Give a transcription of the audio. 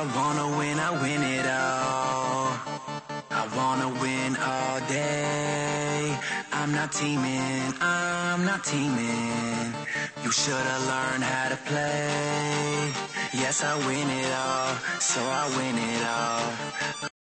I wanna win, I win it all. I wanna win all day. I'm not teaming, I'm not teaming. You should've learned how to play. Yes, I win it all, so I win it all.